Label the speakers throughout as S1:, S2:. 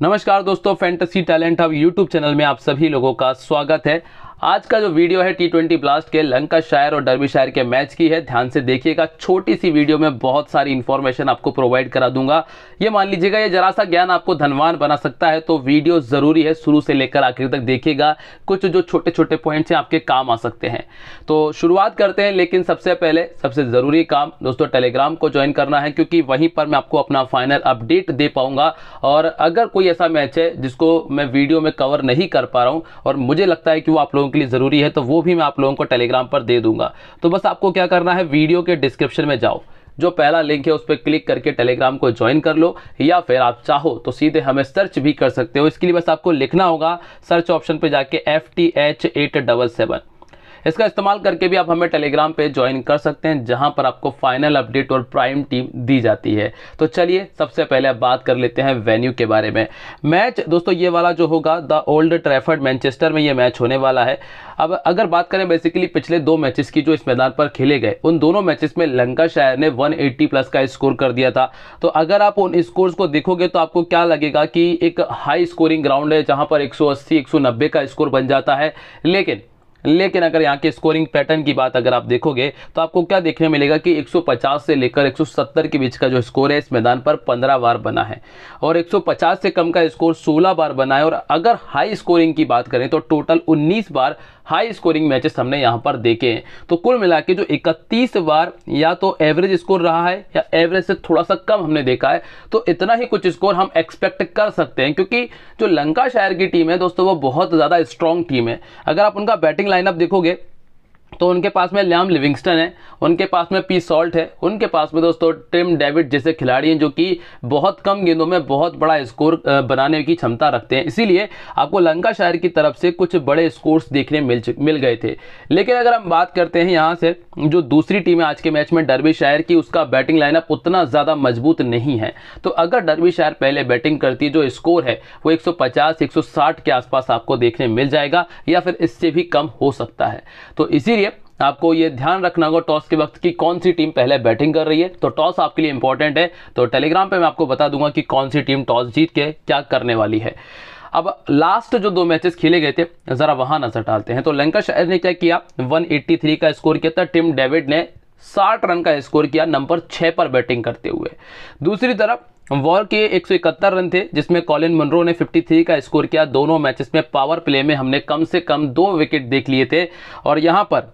S1: नमस्कार दोस्तों fantasy talent hub YouTube channel में आप सभी लोगों का स्वागत है। आज का जो वीडियो है टी ट्वेंटी ब्लास्ट के लंका शायर और डरबी शायर के मैच की है। ध्यान से देखिएगा, छोटी सी वीडियो में बहुत सारी इन्फॉर्मेशन आपको प्रोवाइड करा दूँगा। ये मान लीजिएगा, ये जरा सा ज्ञान आपको धनवान बना सकता है तो वीडियो ज़रूरी है, शुरू से लेकर आखिर तक देखिएगा। कुछ जो छोटे छोटे पॉइंट्स हैं, आपके काम आ सकते हैं। तो शुरुआत करते हैं, लेकिन सबसे पहले, सबसे ज़रूरी काम, दोस्तों टेलीग्राम को ज्वाइन करना है, क्योंकि वहीं पर मैं आपको अपना फाइनल अपडेट दे पाऊँगा। और अगर कोई ऐसा मैच है, जिसको मैं वीडियो में कवर नहीं कर पा रहा हूँ, और मुझे लगता है कि वो आप लोगों के लिए ज़रूरी है तो वो भी मैं आप लोगों को टेलीग्राम पर दे दूँगा। तो बस आपको क्या करना है, वीडियो के डिस्क्रिप्शन में जाओ। जो पहला लिंक है, उस पर क्लिक करके टेलीग्राम को ज्वाइन कर लो, या फिर आप चाहो तो सीधे हमें सर्च भी कर सकते हो। इसके लिए बस आपको लिखना होगा सर्च ऑप्शन पर जाके F T H eight double seven इसका इस्तेमाल करके भी आप हमें टेलीग्राम पे ज्वाइन कर सकते हैं, जहाँ पर आपको फाइनल अपडेट और प्राइम टीम दी जाती है। तो चलिए, सबसे पहले अब बात कर लेते हैं वेन्यू के बारे में। मैच, दोस्तों, ये वाला जो होगा, द ओल्ड ट्रैफर्ड मैनचेस्टर में ये मैच होने वाला है। अब अगर बात करें बेसिकली पिछले दो मैचेस की जो इस मैदान पर खेले गए, उन दोनों मैचेस में लंका शायर ने 180 प्लस का स्कोर कर दिया था। तो अगर आप उन स्कोर्स को देखोगे तो आपको क्या लगेगा कि एक हाई स्कोरिंग ग्राउंड है, जहाँ पर 180 190 का स्कोर बन जाता है। लेकिन लेकिन अगर यहाँ के स्कोरिंग पैटर्न की बात अगर आप देखोगे तो आपको क्या देखने मिलेगा कि 150 से लेकर 170 के बीच का जो स्कोर है, इस मैदान पर 15 बार बना है। और 150 से कम का स्कोर 16 बार बना है। और अगर हाई स्कोरिंग की बात करें तो टोटल 19 बार हाई स्कोरिंग मैचेस हमने यहाँ पर देखे हैं। तो कुल मिला के जो इकतीस बार या तो एवरेज स्कोर रहा है या एवरेज से थोड़ा सा कम हमने देखा है तो इतना ही कुछ स्कोर हम एक्सपेक्ट कर सकते हैं, क्योंकि जो लंका शायर की टीम है दोस्तों, वो बहुत ज़्यादा स्ट्रॉन्ग टीम है। अगर आप उनका बैटिंग लाइनअप देखोगे तो उनके पास में ल्याम लिविंगस्टन है, उनके पास में पी सॉल्ट है, उनके पास में दोस्तों टिम डेविड जैसे खिलाड़ी हैं जो कि बहुत कम गेंदों में बहुत बड़ा स्कोर बनाने की क्षमता रखते हैं। इसीलिए आपको लंका शहर की तरफ़ से कुछ बड़े स्कोर्स देखने मिल मिल गए थे। लेकिन अगर हम बात करते हैं यहाँ से, जो दूसरी टीम है आज के मैच में डरबी शायर की, उसका बैटिंग लाइनअप उतना ज़्यादा मज़बूत नहीं है। तो अगर डरबी शायर पहले बैटिंग करती जो स्कोर है, वो 150 160 के आसपास आपको देखने मिल जाएगा, या फिर इससे भी कम हो सकता है। तो इसीलिए आपको ये ध्यान रखना होगा टॉस के वक्त की कौन सी टीम पहले बैटिंग कर रही है। तो टॉस आपके लिए इंपॉर्टेंट है। तो टेलीग्राम पे मैं आपको बता दूँगा कि कौन सी टीम टॉस जीत के क्या करने वाली है। अब लास्ट जो दो मैचेस खेले गए थे, जरा वहाँ नज़र डालते हैं। तो लंका शहर ने क्या किया? 183 का स्कोर किया था। टिम डेविड ने 60 रन का स्कोर किया नंबर छह पर बैटिंग करते हुए। दूसरी तरफ़ वॉर के एक सौ इकहत्तर रन थे, जिसमें कॉलिन मनरो ने 53 का स्कोर किया। दोनों मैचेस में पावर प्ले में हमने कम से कम दो विकेट देख लिए थे। और यहाँ पर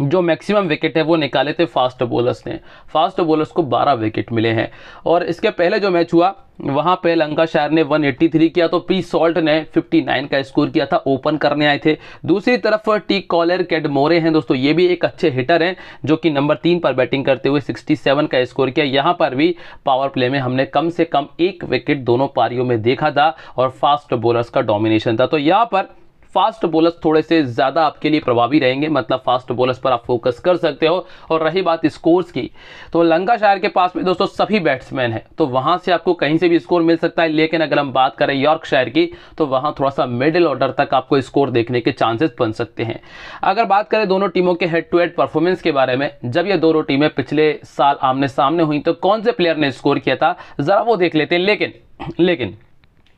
S1: जो मैक्सिमम विकेट है, वो निकाले थे फास्ट बॉलर्स ने। फास्ट बॉलर्स को 12 विकेट मिले हैं। और इसके पहले जो मैच हुआ, वहाँ पे लंका शायर ने 183 किया तो पी सॉल्ट ने 59 का स्कोर किया था ओपन करने आए थे। दूसरी तरफ़ टी कॉलर कैडमोरे हैं दोस्तों, ये भी एक अच्छे हिटर हैं, जो कि नंबर तीन पर बैटिंग करते हुए 67 का स्कोर किया। यहाँ पर भी पावर प्ले में हमने कम से कम एक विकेट दोनों पारियों में देखा था, और फास्ट बॉलर्स का डोमिनेशन था। तो यहाँ पर फास्ट बॉलर्स थोड़े से ज़्यादा आपके लिए प्रभावी रहेंगे मतलब फास्ट बॉलर्स पर आप फोकस कर सकते हो। और रही बात स्कोर्स की तो लंका शायर के पास में दोस्तों सभी बैट्समैन है तो वहाँ से आपको कहीं से भी स्कोर मिल सकता है। लेकिन अगर हम बात करें यॉर्क शायर की तो वहाँ थोड़ा सा मिडिल ऑर्डर तक आपको स्कोर देखने के चांसेस बन सकते हैं। अगर बात करें दोनों टीमों के हेड टू हेड परफॉर्मेंस के बारे में, जब ये दोनों टीमें पिछले साल आमने सामने हुई तो कौन से प्लेयर ने स्कोर किया था, ज़रा वो देख लेते हैं। लेकिन लेकिन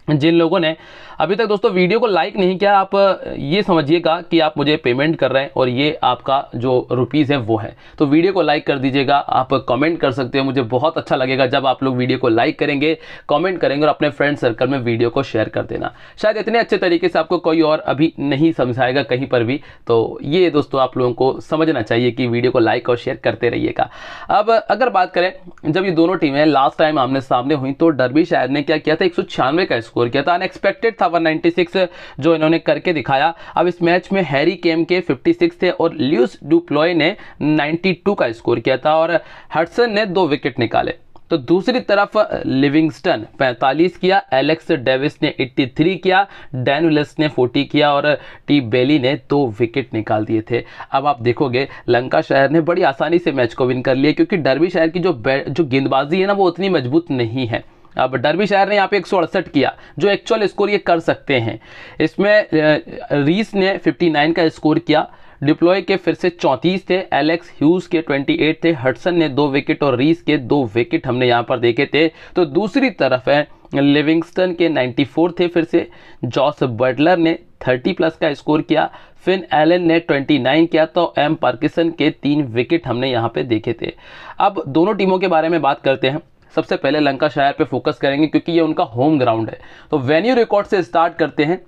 S1: जिन लोगों ने अभी तक दोस्तों वीडियो को लाइक नहीं किया, आप ये समझिएगा कि आप मुझे पेमेंट कर रहे हैं और ये आपका जो रुपीज़ है वो है। तो वीडियो को लाइक कर दीजिएगा, आप कमेंट कर सकते हो, मुझे बहुत अच्छा लगेगा जब आप लोग वीडियो को लाइक करेंगे कमेंट करेंगे और अपने फ्रेंड सर्कल में वीडियो को शेयर कर देना। शायद इतने अच्छे तरीके से आपको कोई और अभी नहीं समझाएगा कहीं पर भी तो ये दोस्तों आप लोगों को समझना चाहिए कि वीडियो को लाइक और शेयर करते रहिएगा। अब अगर बात करें, जब ये दोनों टीमें लास्ट टाइम आमने सामने हुई तो डरबी शायर ने क्या किया था? एक सौ छियानवे का स्कोर किया था। अनएक्सपेक्टेड था 196 जो इन्होंने करके दिखाया। अब इस मैच में हैरी केम के 56 थे और ल्यूस डुप्लॉय ने 92 का स्कोर किया था और हटसन ने दो विकेट निकाले। तो दूसरी तरफ़ लिविंगस्टन 45 किया एलेक्स डेविस ने 83 किया डैन विलिस ने 40 किया और टी बेली ने दो विकेट निकाल दिए थे। अब आप देखोगे, लंका शहर ने बड़ी आसानी से मैच को विन कर लिया, क्योंकि डरबी शहर की जो जो गेंदबाजी है ना, वो उतनी मज़बूत नहीं है। अब डरबी शायर ने यहाँ पे एक सौ अड़सठ किया, जो एक्चुअल स्कोर ये कर सकते हैं। इसमें रीस ने 59 का स्कोर किया, डिप्लॉय के फिर से चौंतीस थे, एलेक्स ह्यूज के 28 थे हटसन ने दो विकेट और रीस के दो विकेट हमने यहाँ पर देखे थे। तो दूसरी तरफ़ है, लिविंगस्टन के 94 थे फिर से, जॉस बटलर ने 30 प्लस का स्कोर किया, फिन एलन ने 29 किया तो एम पार्किसन के तीन विकेट हमने यहाँ पे देखे थे। अब दोनों टीमों के बारे में बात करते हैं। सबसे पहले लंका शायर पर फोकस करेंगे, क्योंकि ये उनका होम ग्राउंड है। तो वेन्यू रिकॉर्ड से स्टार्ट करते हैं।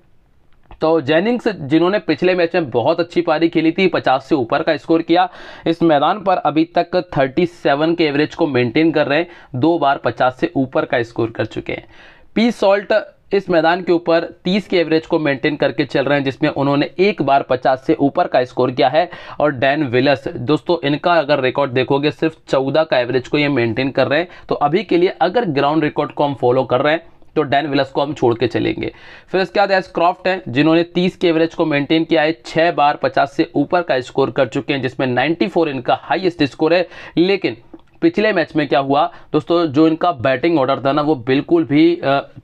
S1: तो जेनिंग्स, जिन्होंने पिछले मैच में बहुत अच्छी पारी खेली थी 50 से ऊपर का स्कोर किया, इस मैदान पर अभी तक 37 के एवरेज को मेंटेन कर रहे हैं, दो बार 50 से ऊपर का स्कोर कर चुके हैं। पी सॉल्ट इस मैदान के ऊपर 30 के एवरेज को मेंटेन करके चल रहे हैं, जिसमें उन्होंने एक बार 50 से ऊपर का स्कोर किया है। और डैन विलस, दोस्तों, इनका अगर रिकॉर्ड देखोगे, सिर्फ़ 14 का एवरेज को ये मेंटेन कर रहे हैं। तो अभी के लिए अगर ग्राउंड रिकॉर्ड को हम फॉलो कर रहे हैं तो डैन विलस को हम छोड़ के चलेंगे। फिर इसके बाद एस क्रॉफ्ट है, जिन्होंने 30 के एवरेज को मेंटेन किया है, छह बार 50 से ऊपर का स्कोर कर चुके हैं, जिसमें 94 इनका हाईएस्ट स्कोर है। लेकिन पिछले मैच में क्या हुआ? दोस्तों, जो इनका बैटिंग ऑर्डर था ना, वो बिल्कुल भी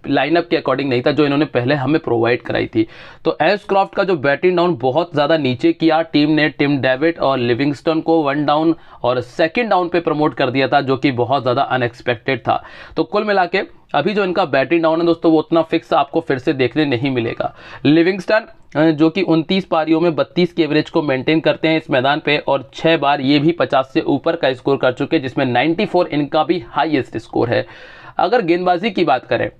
S1: लाइनअप के अकॉर्डिंग नहीं था, जो इन्होंने पहले हमें प्रोवाइड कराई थी। तो एस क्रॉफ्ट का जो बैटिंग डाउन बहुत ज़्यादा नीचे किया टीम ने टिम डेविड और लिविंगस्टन को वन डाउन और सेकेंड डाउन पर प्रमोट कर दिया था, जो कि बहुत ज़्यादा अनएक्सपेक्टेड था। तो कुल मिला अभी जो इनका बैटिंग डाउन है, दोस्तों, वो उतना फिक्स आपको फिर से देखने नहीं मिलेगा। लिविंगस्टन जो कि 29 पारियों में 32 के एवरेज को मेंटेन करते हैं इस मैदान पे और छह बार ये भी 50 से ऊपर का स्कोर कर चुके हैं, जिसमें 94 इनका भी हाईएस्ट स्कोर है। अगर गेंदबाजी की बात करें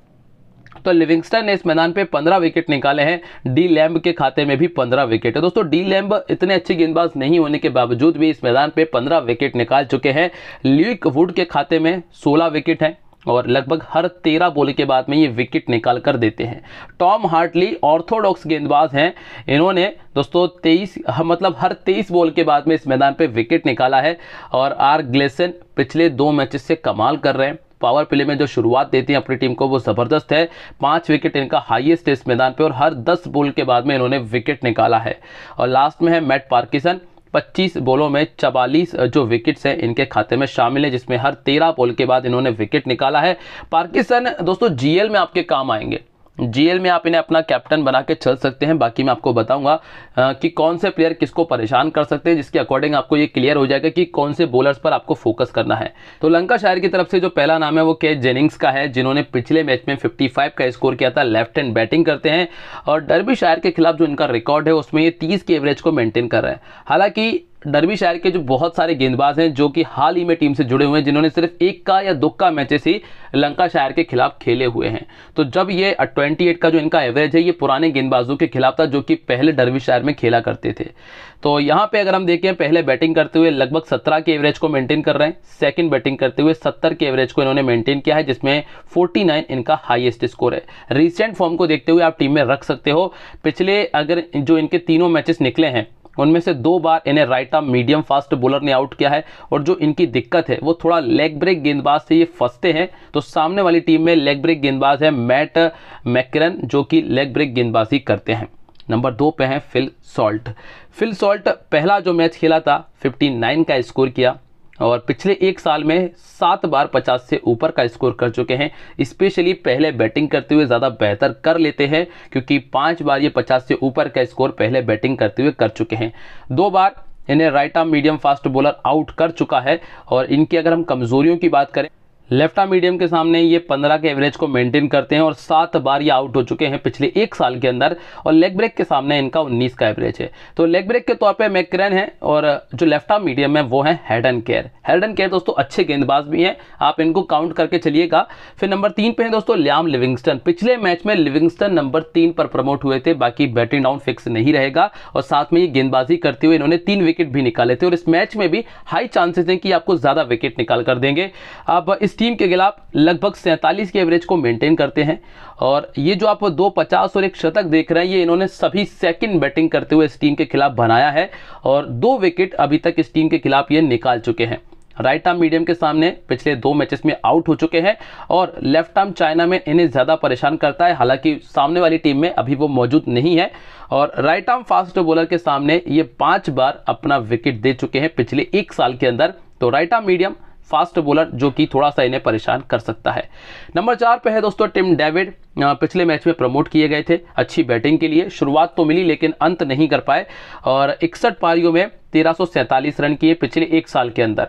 S1: तो लिविंगस्टन ने इस मैदान पे 15 विकेट निकाले हैं, डी लैम्ब के खाते में भी 15 विकेट है। दोस्तों, डी लैम्ब इतने अच्छे गेंदबाज नहीं होने के बावजूद भी इस मैदान पे 15 विकेट निकाल चुके हैं। ल्यूक वुड के खाते में 16 विकेट हैं। और लगभग हर तेरह बॉल के बाद में ये विकेट निकाल कर देते हैं। टॉम हार्टली ऑर्थोडॉक्स गेंदबाज हैं। इन्होंने दोस्तों तेईस मतलब हर तेईस बॉल के बाद में इस मैदान पे विकेट निकाला है और आर ग्लेसन पिछले दो मैचेस से कमाल कर रहे हैं। पावर प्ले में जो शुरुआत देती है अपनी टीम को वो ज़बरदस्त है। पाँच विकेट इनका हाईएस्ट है इस मैदान पे और हर दस बॉल के बाद में इन्होंने विकेट निकाला है। और लास्ट में है मैट पार्किसन। 25 बॉलों में चवालीस जो विकेट्स हैं इनके खाते में शामिल है, जिसमें हर 13 बॉल के बाद इन्होंने विकेट निकाला है। पाकिस्तान दोस्तों, जीएल में आपके काम आएँगे। जीएल में आप इन्हें अपना कैप्टन बना के चल सकते हैं। बाकी मैं आपको बताऊँगा कि कौन से प्लेयर किसको परेशान कर सकते हैं, जिसके अकॉर्डिंग आपको ये क्लियर हो जाएगा कि कौन से बॉलर्स पर आपको फोकस करना है। तो लंका शायर की तरफ़ से जो पहला नाम है, वो के जेनिंग्स का है, जिन्होंने पिछले मैच में 55 का स्कोर किया था लेफ़्ट हैंड बैटिंग करते हैं। और डरबी शायर के खिलाफ जो इनका रिकॉर्ड है, उसमें ये तीस के एवरेज को मेंटेन कर रहे हैं। हालाँकि डरबी शहर के जो बहुत सारे गेंदबाज हैं, जो कि हाल ही में टीम से जुड़े हुए हैं, जिन्होंने सिर्फ़ एक का या दो का मैचेस ही लंका शहर के खिलाफ खेले हुए हैं। तो जब ये 28 का जो इनका एवरेज है, ये पुराने गेंदबाजों के खिलाफ था, जो कि पहले डरबी शहर में खेला करते थे। तो यहाँ पे अगर हम देखें, पहले बैटिंग करते हुए लगभग सत्रह के एवरेज को मेंटेन कर रहे हैं सेकंड बैटिंग करते हुए सत्तर के एवरेज को इन्होंने मेंटेन किया है, जिसमें 49 इनका हाईएस्ट स्कोर है। रिसेंट फॉर्म को देखते हुए आप टीम में रख सकते हो। पिछले अगर जो इनके तीनों मैचेस निकले हैं उनमें से दो बार इन्हें right arm medium fast bowler ने आउट किया है और जो इनकी दिक्कत है, वो थोड़ा लेग ब्रेक गेंदबाज से ये फंसते हैं। तो सामने वाली टीम में लेग ब्रेक गेंदबाज है मैट मैकरन जो कि लेग ब्रेक गेंदबाजी करते हैं। नंबर दो पे हैं फिल सॉल्ट फिल सॉल्ट पहला जो मैच खेला था 59 का स्कोर किया। और पिछले एक साल में सात बार पचास से ऊपर का स्कोर कर चुके हैं। स्पेशली पहले बैटिंग करते हुए ज़्यादा बेहतर कर लेते हैं, क्योंकि पाँच बार ये पचास से ऊपर का स्कोर पहले बैटिंग करते हुए कर चुके हैं। दो बार इन्हें right arm, medium fast bowler out कर चुका है और इनकी अगर हम कमज़ोरियों की बात करें लेफ़्ट आर्म मीडियम के सामने ये 15 के एवरेज को मेंटेन करते हैं और सात बार ये आउट हो चुके हैं पिछले एक साल के अंदर और लेग ब्रेक के सामने इनका 19 का एवरेज है। तो लेग ब्रेक के तौर पे मैक्रन है और जो लेफ़्ट मीडियम है वो है head and care. Head and care दोस्तों अच्छे गेंदबाज भी हैं, आप इनको काउंट करके चलिएगा। फिर नंबर तीन पे है दोस्तों लियाम लिविंगस्टन। पिछले मैच में लिविंगस्टन नंबर तीन पर प्रमोट हुए थे, बाकी बैटिंग डाउन फिक्स नहीं रहेगा और साथ में ये गेंदबाजी करते हुए इन्होंने तीन विकेट भी निकाले थे और इस मैच में भी हाई चांसेस हैं कि आपको ज़्यादा विकेट निकाल कर देंगे। अब इस टीम के खिलाफ लगभग सैंतालीस के एवरेज को मेंटेन करते हैं। और ये जो आप दो पचास और एक शतक देख रहे हैं, ये इन्होंने सभी सेकंड बैटिंग करते हुए इस टीम के खिलाफ बनाया है। और दो विकेट अभी तक इस टीम के खिलाफ ये निकाल चुके हैं। राइट आर्म मीडियम के सामने पिछले दो मैचेस में आउट हो चुके हैं और लेफ़्ट आर्म चाइना में इन्हें ज़्यादा परेशान करता है। हालाँकि सामने वाली टीम में अभी वो मौजूद नहीं है। और राइट आर्म फास्ट बॉलर के सामने ये पाँच बार अपना विकेट दे चुके हैं पिछले एक साल के अंदर। तो right arm medium fast bowler जो कि थोड़ा सा इन्हें परेशान कर सकता है। नंबर चार पे है दोस्तों टिम डेविड। पिछले मैच में प्रमोट किए गए थे, अच्छी बैटिंग के लिए। शुरुआत तो मिली लेकिन अंत नहीं कर पाए और इकसठ पारियों में तेरह रन किए पिछले एक साल के अंदर।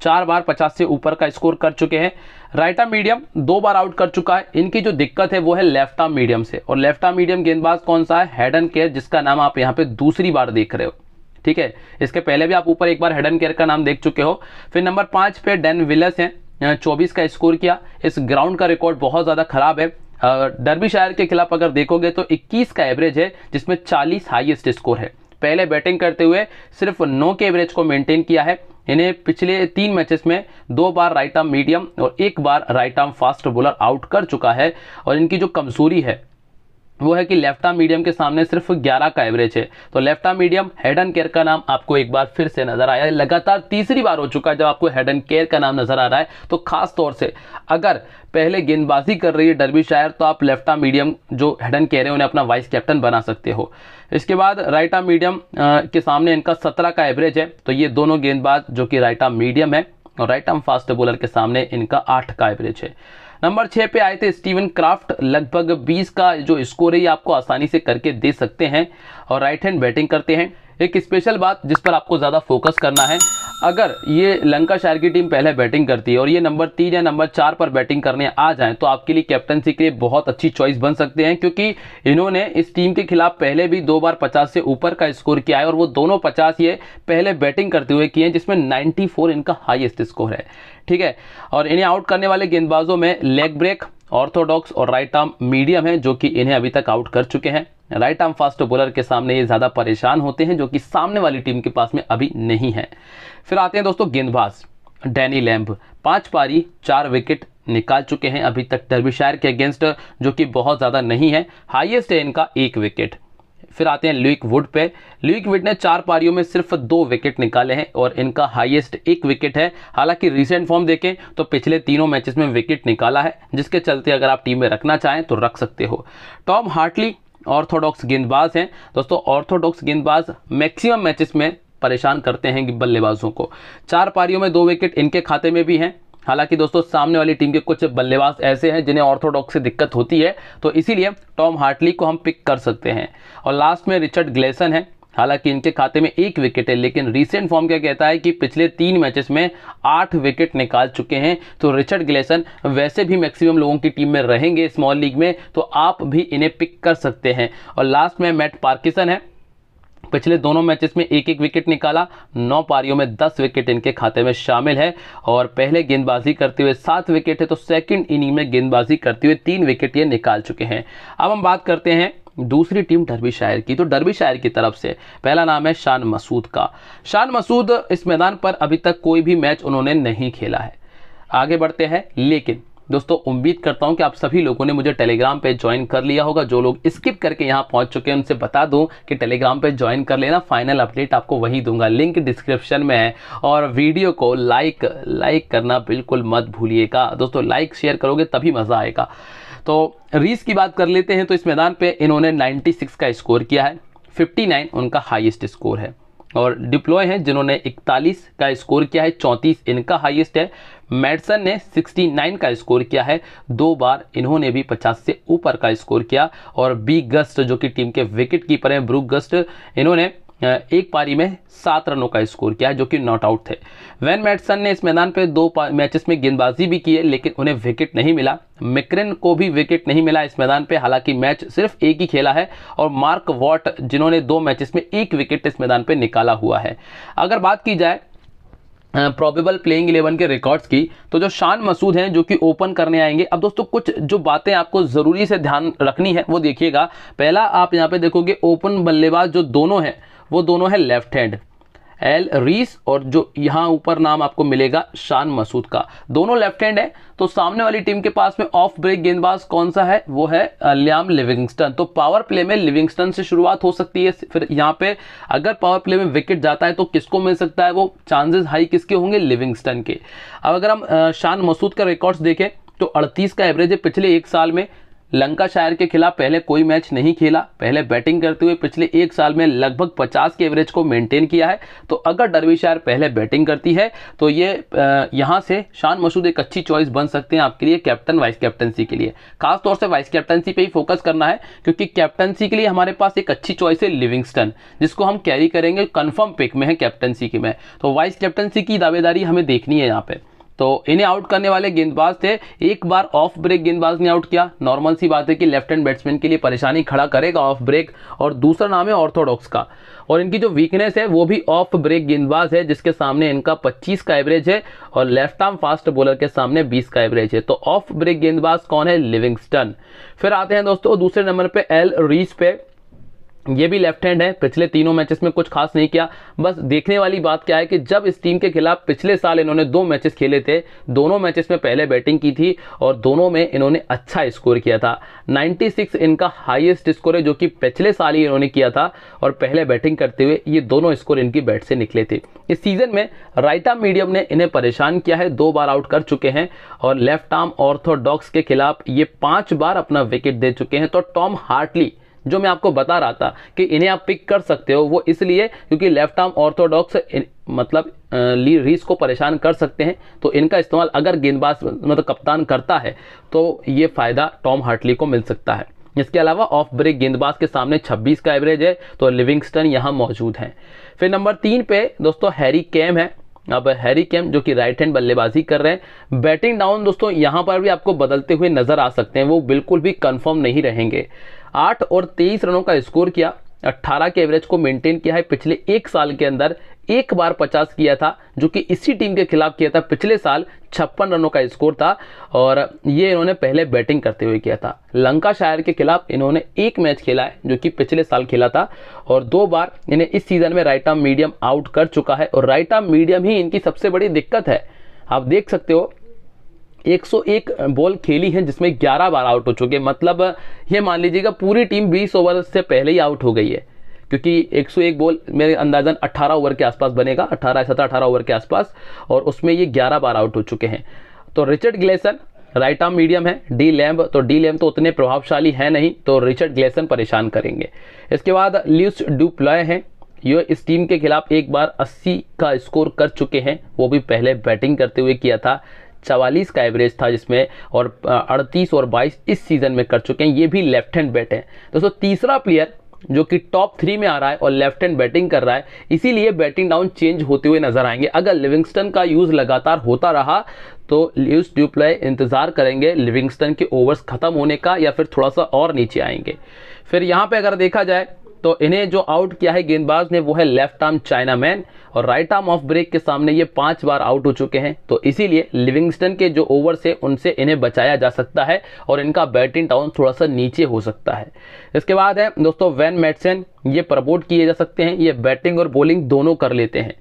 S1: चार बार पचास से ऊपर का स्कोर कर चुके हैं। राइट आर्म मीडियम दो बार आउट कर चुका है। इनकी जो दिक्कत है वो है लेफ़्ट आर्म मीडियम से। और लेफ़्ट आर्म मीडियम गेंदबाज कौन सा है? हेड एंड केयर जिसका नाम आप यहाँ पे दूसरी बार देख रहे हो। ठीक है? इसके पहले भी आप ऊपर एक बार हेड एंड केयर का नाम देख चुके हो। फिर नंबर पाँच पे डेन विलस है। चौबीस का स्कोर किया। इस ग्राउंड का रिकॉर्ड बहुत ज़्यादा खराब है। डरबी शायर के खिलाफ अगर देखोगे तो 21 का एवरेज है, जिसमें 40 हाईएस्ट स्कोर है। पहले बैटिंग करते हुए सिर्फ़ नौ के एवरेज को मेंटेन किया है। इन्हें पिछले तीन मैचेस में दो बार राइट आर्म मीडियम और एक बार right arm fast bowler out कर चुका है। और इनकी जो कमज़ोरी है वो है कि लेफ़्ट मीडियम के सामने सिर्फ़ 11 का एवरेज है। तो left medium head and care का नाम आपको एक बार फिर से नज़र आया है। लगातार तीसरी बार हो चुका है जब आपको हेड एंड केयर का नाम नज़र आ रहा है। तो खास तौर से अगर पहले गेंदबाजी कर रही है डरबी शायर तो आप लेफ़्ट मीडियम जो हेड एंड केयर है, उन्हें अपना वाइस कैप्टन बना सकते हो। इसके बाद राइट मीडियम के सामने इनका सत्रह का एवरेज है। तो ये दोनों गेंदबाज जो कि राइट मीडियम है और राइट आर्म फास्ट बॉलर के सामने इनका आठ का एवरेज है। नंबर छः पे आए थे स्टीवन क्राफ्ट, लगभग 20 का जो स्कोर है, ये आपको आसानी से करके दे सकते हैं। और राइट हैंड बैटिंग करते हैं। एक स्पेशल बात जिस पर आपको ज़्यादा फोकस करना है अगर ये लंका शहर की टीम पहले बैटिंग करती है और ये नंबर तीन या नंबर चार पर बैटिंग करने आ जाएँ तो आपके लिए कैप्टनसी के लिए बहुत अच्छी चॉइस बन सकते हैं, क्योंकि इन्होंने इस टीम के खिलाफ पहले भी दो बार पचास से ऊपर का स्कोर किया है और वो दोनों पचास ये पहले बैटिंग करते हुए किए हैं, जिसमें नाइन्टी इनका हाइएस्ट स्कोर है। ठीक है? और इन्हें आउट करने वाले गेंदबाजों में लेग ब्रेक ऑर्थोडॉक्स और राइट आर्म मीडियम है, जो कि इन्हें अभी तक आउट कर चुके हैं। राइट आर्म फास्ट बॉलर के सामने ये ज़्यादा परेशान होते हैं जो कि सामने वाली टीम के पास में अभी नहीं है। फिर आते हैं दोस्तों गेंदबाज, डैनी लैम्ब। पाँच पारी, चार विकेट निकाल चुके हैं अभी तक डर्बिशायर के अगेंस्ट, जो कि बहुत ज़्यादा नहीं है। हाईएस्ट है इनका एक विकेट। फिर आते हैं लुइक वुड पे। लुइक वुड ने चार पारियों में सिर्फ़ दो विकेट निकाले हैं और इनका हाईएस्ट एक विकेट है। हालाँकि रीसेंट फॉर्म देखें तो पिछले तीनों मैचेस में विकेट निकाला है, जिसके चलते अगर आप टीम में रखना चाहें तो रख सकते हो। टॉम हार्टली ऑर्थोडॉक्स गेंदबाज हैं। दोस्तों, ऑर्थोडॉक्स गेंदबाज मैक्सिमम मैचेस में परेशान करते हैं बल्लेबाजों को। चार पारियों में दो विकेट इनके खाते में भी हैं। हालाँकि दोस्तों, सामने वाली टीम के कुछ बल्लेबाज ऐसे हैं जिन्हें ऑर्थोडॉक्स से दिक्कत होती है। तो इसीलिए टॉम हार्टली को हम पिक कर सकते हैं। और लास्ट में रिचर्ड ग्लेसन है। हालाँकि इनके खाते में एक विकेट है, लेकिन रिसेंट फॉर्म क्या कहता है कि पिछले तीन मैचेस में आठ विकेट निकाल चुके हैं। तो रिचर्ड ग्लेसन वैसे भी मैक्सिमम लोगों की टीम में रहेंगे स्मॉल लीग में तो आप भी इन्हें पिक कर सकते हैं। और लास्ट में मैट पार्किसन है। पिछले दोनों मैचेस में एक एक विकेट निकाला, नौ पारियों में दस विकेट इनके खाते में शामिल है। और पहले गेंदबाजी करते हुए सात विकेट है तो सेकंड इनिंग में गेंदबाजी करते हुए तीन विकेट ये निकाल चुके हैं। अब हम बात करते हैं दूसरी टीम डरबी शायर की तो डरबी शायर की तरफ़ से। पहला नाम है शान मसूद का। शान मसूद इस मैदान पर अभी तक कोई भी मैच उन्होंने नहीं खेला है। आगे बढ़ते हैं, लेकिन दोस्तों, उम्मीद करता हूँ कि आप सभी लोगों ने मुझे टेलीग्राम पे ज्वाइन कर लिया होगा। जो लोग स्किप करके यहाँ पहुँच चुके हैं, उनसे बता दूँ कि टेलीग्राम पे ज्वाइन कर लेना। फाइनल अपडेट आपको वही दूँगा। लिंक डिस्क्रिप्शन में है। और वीडियो को लाइक लाइक करना बिल्कुल मत भूलिएगा। दोस्तों, लाइक, शेयर करोगे तभी मज़ा आएगा। तो रीस की बात कर लेते हैं तो इस मैदान पे इन्होंने 96 का स्कोर किया है 59 उनका हाईएस्ट स्कोर है। और डिप्लॉय हैं जिन्होंने 41 का स्कोर किया है, चौंतीस इनका हाईएस्ट है। मेडसन ने 69 का स्कोर किया है, दो बार इन्होंने भी 50 से ऊपर का स्कोर किया। और बी गस्ट जो कि टीम के विकेट कीपर हैं ब्रूक गस्ट इन्होंने एक पारी में सात रनों का स्कोर किया जो कि नॉट आउट थे। वैन मैटसन ने इस मैदान पे दो मैचेस में गेंदबाजी भी की है, लेकिन उन्हें विकेट नहीं मिला। मिक्रेन को भी विकेट नहीं मिला इस मैदान पे, हालाँकि मैच सिर्फ़ एक ही खेला है और मार्क वॉट, जिन्होंने दो मैचेस में एक विकेट इस मैदान पे निकाला हुआ है। अगर बात की जाए प्रॉबेबल प्लेइंग इलेवन के रिकॉर्ड्स की तो जो शान मसूद हैं जो कि ओपन करने आएँगे, अब दोस्तों कुछ जो बातें आपको ज़रूरी से ध्यान रखनी है, वो देखिएगा। पहला आप यहाँ पे देखोगे ओपन बल्लेबाज जो दोनों हैं वो दोनों है लेफ़्ट हैंड। एल रीस और जो यहाँ ऊपर नाम आपको मिलेगा, शान मसूद का। दोनों लेफ़्ट हैंड है तो सामने वाली टीम के पास में ऑफ़ ब्रेक गेंदबाज कौन सा है? वो है लियाम लिविंगस्टन। तो पावर प्ले में लिविंगस्टन से शुरुआत हो सकती है, फिर यहाँ पे अगर पावर प्ले में विकेट जाता है तो किसको मिल सकता है? वो चांसेस हाई किसके होंगे? लिविंगस्टन के। अब अगर हम शान मसूद का रिकॉर्ड्स देखें तो अड़तीस का एवरेज है पिछले एक साल में। लंका शायर के खिलाफ पहले कोई मैच नहीं खेला। पहले बैटिंग करते हुए पिछले एक साल में लगभग 50 के एवरेज को मेंटेन किया है। तो अगर डरवी शायर पहले बैटिंग करती है तो ये यहाँ से शान मसूद एक अच्छी चॉइस बन सकते हैं आपके लिए कैप्टन वाइस कैप्टनसी के लिए। खासतौर से वाइस कैप्टनसी पर ही फोकस करना है, क्योंकि कैप्टनसी के लिए हमारे पास एक अच्छी चॉइस है लिविंगस्टन जिसको हम कैरी करेंगे कन्फर्म पिक में है कैप्टनसी के में। तो वाइस कैप्टनसी की दावेदारी हमें देखनी है यहाँ पे। तो इन्हें आउट करने वाले गेंदबाज थे। एक बार ऑफ़ ब्रेक गेंदबाज ने आउट किया। नॉर्मल सी बात है कि लेफ़्ट हैंड बैट्समैन के लिए परेशानी खड़ा करेगा ऑफ़ ब्रेक और दूसरा नाम है ऑर्थोडॉक्स का। और इनकी जो वीकनेस है, वो भी ऑफ़ ब्रेक गेंदबाज है, जिसके सामने इनका 25 का एवरेज है और लेफ़्ट आर्म फास्ट बॉलर के सामने 20 का एवरेज है। तो ऑफ़ ब्रेक गेंदबाज कौन है? लिविंगस्टन फिर आते हैं दोस्तों, दूसरे नंबर पे एल रीस पे। ये भी लेफ़्ट हैंड है। पिछले तीनों मैचेस में कुछ खास नहीं किया। बस देखने वाली बात क्या है कि जब इस टीम के खिलाफ पिछले साल इन्होंने दो मैचेस खेले थे, दोनों मैचेस में पहले बैटिंग की थी और दोनों में इन्होंने अच्छा स्कोर किया था। 96 इनका हाईएस्ट स्कोर है, जो कि पिछले साल ही इन्होंने किया था और पहले बैटिंग करते हुए ये दोनों स्कोर इनकी बैट से निकले थे। इस सीज़न में राइट आर्म मीडियम ने इन्हें परेशान किया है, दो बार आउट कर चुके हैं और लेफ़्ट आर्म ऑर्थोडॉक्स के खिलाफ ये पाँच बार अपना विकेट दे चुके हैं। तो टॉम हार्टली जो मैं आपको बता रहा था कि इन्हें आप पिक कर सकते हो, वो इसलिए क्योंकि लेफ़्ट आर्म ऑर्थोडॉक्स मतलब ली रीस को परेशान कर सकते हैं तो इनका इस्तेमाल अगर गेंदबाज मतलब कप्तान करता है तो ये फ़ायदा टॉम हार्टली को मिल सकता है। इसके अलावा ऑफ़ ब्रेक गेंदबाज के सामने 26 का एवरेज है तो लिविंगस्टन यहाँ मौजूद हैं। फिर नंबर तीन पे दोस्तों हैरी कैम है। अब हैरी कैम जो कि राइट हैंड बल्लेबाजी कर रहे हैं। बैटिंग डाउन दोस्तों, यहाँ पर भी आपको बदलते हुए नज़र आ सकते हैं। वो बिल्कुल भी कंफर्म नहीं रहेंगे। आठ और तेईस रनों का स्कोर किया। अट्ठारह के एवरेज को मेंटेन किया है। पिछले एक साल के अंदर एक बार पचास किया था, जो कि इसी टीम के खिलाफ किया था। पिछले साल छप्पन रनों का स्कोर था और ये इन्होंने पहले बैटिंग करते हुए किया था। लंका शायर के खिलाफ इन्होंने एक मैच खेला है, जो कि पिछले साल खेला था और दो बार इन्हें इस सीज़न में राइट आर्म मीडियम आउट कर चुका है और राइट आर्म मीडियम ही इनकी सबसे बड़ी दिक्कत है। आप देख सकते हो 101 बॉल खेली है, जिसमें 11 बार आउट हो चुके मतलब ये मान लीजिएगा पूरी टीम 20 ओवर से पहले ही आउट हो गई है। क्योंकि 101 बॉल मेरे अंदाजन 18 ओवर के आसपास बनेगा 18 सत्रह, अठारह ओवर के आसपास, और उसमें ये 11 बार आउट हो चुके हैं। तो Richard Gleeson right arm medium है डी लैम्ब तो डी लैम्ब तो उतने प्रभावशाली है नहीं तो रिचर्ड ग्लेसन परेशान करेंगे। इसके बाद ल्यूस डुप्लॉय हैं, ये इस टीम के खिलाफ एक बार 80 का स्कोर कर चुके हैं, वो भी पहले बैटिंग करते हुए किया था। चवालीस का एवरेज था जिसमें, और अड़तीस और बाईस इस सीज़न में कर चुके हैं, ये भी लेफ़्ट हैंड बैट है। दोस्तों, तीसरा प्लेयर जो कि टॉप थ्री में आ रहा है और लेफ़्ट हैंड बैटिंग कर रहा है, इसीलिए बैटिंग डाउन चेंज होते हुए नज़र आएँगे। अगर लिविंगस्टन का यूज़ लगातार होता रहा तो ल्यूस ड्यूप्ले इंतज़ार करेंगे। लिविंगस्टन के ओवर्स खत्म होने का या फिर थोड़ा सा और नीचे आएँगे। फिर यहाँ पे अगर देखा जाए तो इन्हें जो आउट किया है गेंदबाज ने, वो है लेफ़्ट आर्म चाइना मैन और राइट आर्म ऑफ़ ब्रेक के सामने ये पाँच बार आउट हो चुके हैं। तो इसीलिए लिविंगस्टन के जो ओवर से उनसे इन्हें बचाया जा सकता है और इनका बैटिंग टाउन थोड़ा सा नीचे हो सकता है। इसके बाद है दोस्तों वैन मैटसन ये प्रमोट किए जा सकते हैं, ये बैटिंग और बॉलिंग दोनों कर लेते हैं।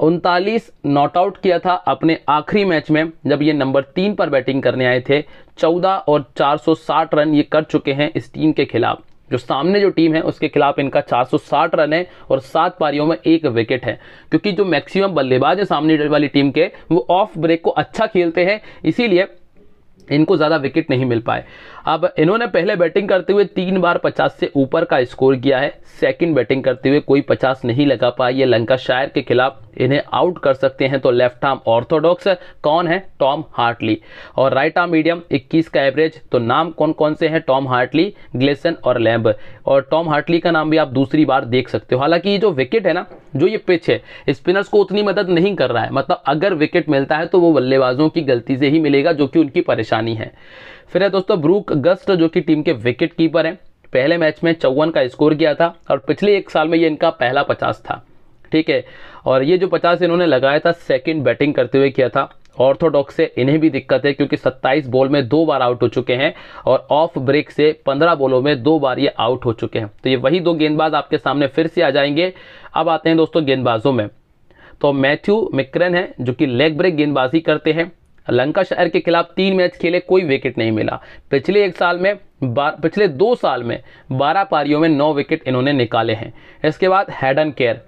S1: उनतालीस नॉट आउट किया था अपने आखिरी मैच में, जब ये नंबर तीन पर बैटिंग करने आए थे। 14 और 460 रन ये कर चुके हैं इस टीम के खिलाफ। जो सामने जो टीम है, उसके खिलाफ इनका 460 रन है और सात पारियों में एक विकेट है। क्योंकि जो मैक्सिमम बल्लेबाज है सामने वाली टीम के, वो ऑफ़ ब्रेक को अच्छा खेलते हैं, इसीलिए इनको ज़्यादा विकेट नहीं मिल पाए। अब इन्होंने पहले बैटिंग करते हुए तीन बार 50 से ऊपर का स्कोर किया है। सेकंड बैटिंग करते हुए कोई 50 नहीं लगा पाए ये लंका शायर के खिलाफ इन्हें आउट कर सकते हैं तो लेफ़्ट आर्म ऑर्थोडॉक्स कौन है? टॉम हार्टली और राइट आर्म मीडियम 21 का एवरेज तो नाम कौन कौन से हैं? टॉम हार्टली ग्लेसन और लैम्ब और टॉम हार्टली का नाम भी आप दूसरी बार देख सकते हो। हालाँकि ये जो विकेट है ना, जो ये पिच है स्पिनर्स को उतनी मदद नहीं कर रहा है। मतलब अगर विकेट मिलता है तो वो बल्लेबाजों की गलती से ही मिलेगा, जो कि उनकी परेशानी है। फिर है दोस्तों ब्रूक गस्ट जो कि टीम के विकेट कीपर हैं, पहले मैच में चौवन का स्कोर किया था, और पिछले एक साल में ये इनका पहला पचास था। ठीक है? और ये जो पचास इन्होंने लगाया था सेकंड बैटिंग करते हुए किया था। ऑर्थोडॉक्स से इन्हें भी दिक्कत है, क्योंकि 27 बॉल में दो बार आउट हो चुके हैं और ऑफ़ ब्रेक से 15 बॉलों में दो बार ये आउट हो चुके हैं। तो ये वही दो गेंदबाज आपके सामने फिर से आ जाएँगे। अब आते हैं दोस्तों गेंदबाजों में। तो मैथ्यू मिक्रन है, जो कि लेग ब्रेक गेंदबाजी करते हैं। लंका शहर के खिलाफ तीन मैच खेले, कोई विकेट नहीं मिला। पिछले एक साल में पिछले दो साल में बारह पारियों में नौ विकेट इन्होंने निकाले हैं। इसके बाद Hayden Kerr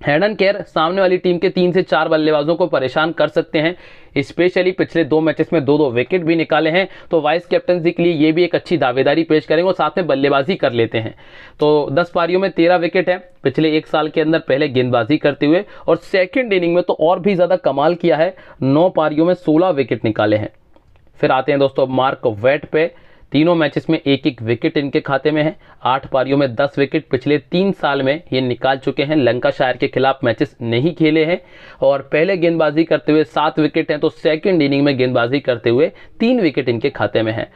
S1: head and Kerr सामने वाली टीम के तीन से चार बल्लेबाजों को परेशान कर सकते हैं। स्पेशली पिछले दो मैचेस में दो दो विकेट भी निकाले हैं। तो वाइस कैप्टनसी के लिए ये भी एक अच्छी दावेदारी पेश करेंगे और साथ में बल्लेबाजी कर लेते हैं। तो 10 पारियों में 13 विकेट है। पिछले एक साल के अंदर पहले गेंदबाजी करते हुए और सेकेंड इनिंग में तो और भी ज़्यादा कमाल किया है। नौ पारियों में सोलह विकेट निकाले हैं। फिर आते हैं दोस्तों मार्क वेट पे। तीनों मैचेस में एक एक विकेट इनके खाते में है। आठ पारियों में दस विकेट पिछले तीन साल में ये निकाल चुके हैं। लंका शायर के खिलाफ मैचेस नहीं खेले हैं। और पहले गेंदबाजी करते हुए सात विकेट हैं तो सेकेंड इनिंग में गेंदबाजी करते हुए तीन विकेट इनके खाते में है।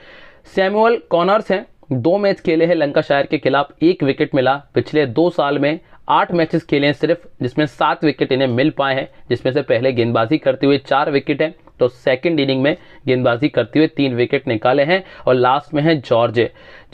S1: सैमुअल कॉनर्स हैं। दो मैच खेले हैं लंका शायर के खिलाफ। एक विकेट मिला। पिछले दो साल में आठ मैचेस खेले हैं सिर्फ़, जिसमें सात विकेट इन्हें मिल पाए हैं, जिसमें से पहले गेंदबाजी करते हुए चार विकेट हैं। तो सेकंड इनिंग में गेंदबाजी करते हुए तीन विकेट निकाले हैं और लास्ट में है जॉर्ज,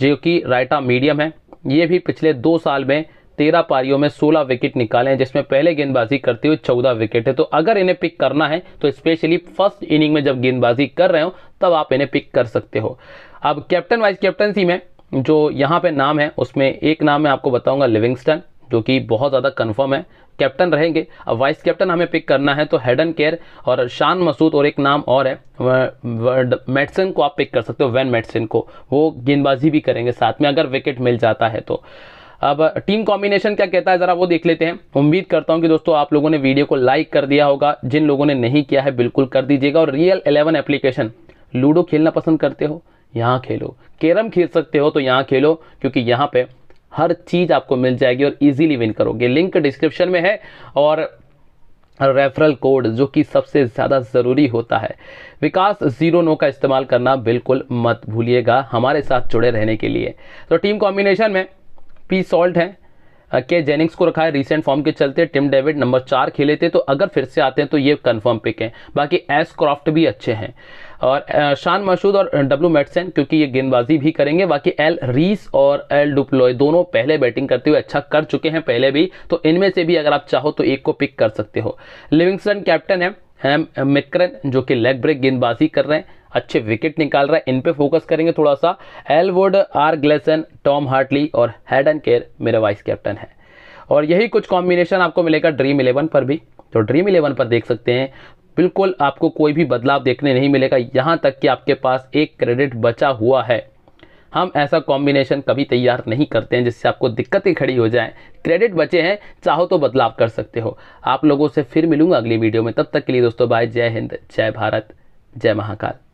S1: जो कि राइटा मीडियम है। ये भी पिछले दो साल में तेरह पारियों में सोलह विकेट निकाले हैं, जिसमें पहले गेंदबाजी करते हुए चौदह विकेट है। तो अगर इन्हें पिक करना है तो स्पेशली फ़र्स्ट इनिंग में जब गेंदबाजी कर रहे हो, तब आप इन्हें पिक कर सकते हो। अब कैप्टन वाइस कैप्टनसी में, जो यहाँ पे नाम है, उसमें एक नाम मैं आपको बताऊँगा लिविंगस्टन जो कि बहुत ज़्यादा कन्फर्म है। कैप्टन रहेंगे। अब वाइस कैप्टन हमें पिक करना है तो हेडन केयर और शान मसूद और एक नाम और है मेडसन को आप पिक कर सकते हो वैन मेडसन को। वो गेंदबाजी भी करेंगे साथ में, अगर विकेट मिल जाता है तो। अब टीम कॉम्बिनेशन क्या कहता है, ज़रा वो देख लेते हैं। उम्मीद करता हूँ कि दोस्तों आप लोगों ने वीडियो को लाइक कर दिया होगा। जिन लोगों ने नहीं किया है, बिल्कुल कर दीजिएगा। और रियल इलेवन एप्लीकेशन लूडो खेलना पसंद करते हो? यहाँ खेलो। कैरम खेल सकते हो तो यहाँ खेलो, क्योंकि यहाँ पे हर चीज़ आपको मिल जाएगी और इजीली विन करोगे। लिंक डिस्क्रिप्शन में है और रेफरल कोड जो कि सबसे ज़्यादा ज़रूरी होता है। विकास ज़ीरो नो का इस्तेमाल करना बिल्कुल मत भूलिएगा हमारे साथ जुड़े रहने के लिए। तो टीम कॉम्बिनेशन में पी सॉल्ट है के जेनिंग्स को रखा है रिसेंट फॉर्म के चलते। टिम डेविड नंबर चार खेले थे तो अगर फिर से आते हैं तो ये कंफर्म पिक है। बाकी एस क्रॉफ्ट भी अच्छे हैं। और शान मशहूद और डब्ल्यू मेटसन क्योंकि ये गेंदबाजी भी करेंगे। बाकी एल रीस और एल डुप्लोय दोनों पहले बैटिंग करते हुए अच्छा कर चुके हैं पहले भी। तो इनमें से भी अगर आप चाहो तो एक को पिक कर सकते हो। लिविंगस्टन कैप्टन है हैम मिक्रन जो कि लेग ब्रेक गेंदबाजी कर रहे हैं। अच्छे विकेट निकाल रहा है। इन पे फोकस करेंगे थोड़ा सा Elwood R Gleeson Tom Hartley और हेड एंड केयर मेरे वाइस कैप्टन है। और यही कुछ कॉम्बिनेशन आपको मिलेगा ड्रीम इलेवन पर भी। तो ड्रीम इलेवन पर देख सकते हैं। बिल्कुल आपको कोई भी बदलाव देखने नहीं मिलेगा। यहाँ तक कि आपके पास एक क्रेडिट बचा हुआ है। हम ऐसा कॉम्बिनेशन कभी तैयार नहीं करते हैं, जिससे आपको दिक्कतें खड़ी हो जाएँ। क्रेडिट बचे हैं, चाहो तो बदलाव कर सकते हो। आप लोगों से फिर मिलूँगा अगली वीडियो में। तब तक के लिए दोस्तों बाय जय हिंद, जय भारत, जय महाकाल।